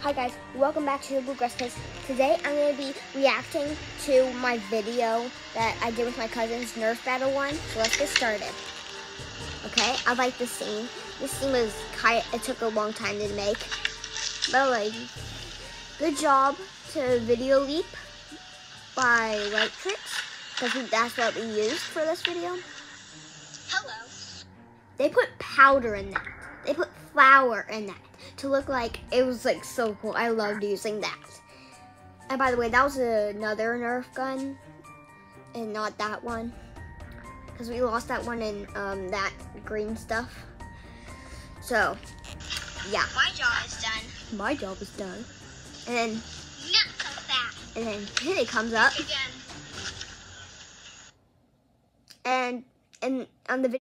Hi guys, welcome back to the Bluegrass Kids. Today I'm going to be reacting to my video that I did with my cousins, Nerf Battle 1. So let's get started. Okay, I like this scene. This scene was kind it took a long time to make. But like, good job to Videoleap by Light Tricks. Because that's what we used for this video. Hello. They put powder in that. They put flour in that to look like it was like so cool. I loved using that. And by the way, that was another Nerf gun and not that one. Because we lost that one in um, that green stuff. So, yeah. My job is done. My job is done. And then, Not so fast. and then Kitty comes up Again. and, and on the video,